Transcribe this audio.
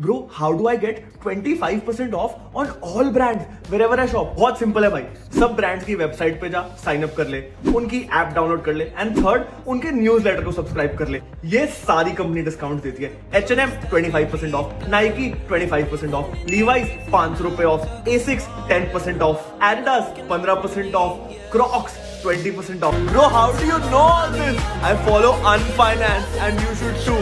Bro how do I get 25% off on all brand wherever I shop बहुत simple है भाई सब brands की वेबसाइट पे जा साइन अप कर ले उनकी ऐप डाउनलोड कर ले एंड थर्ड उनके न्यूज़ लेटर को सब्सक्राइब कर ले ये सारी कंपनी डिस्काउंट देती है H N M twenty five percent off Nike twenty five percent off Levi's पाँच सौ रुपए off Asics ten percent off Adidas पंद्रह percent off Crocs 20% off. Bro, how do you know all this? I follow Unfinance and you should too.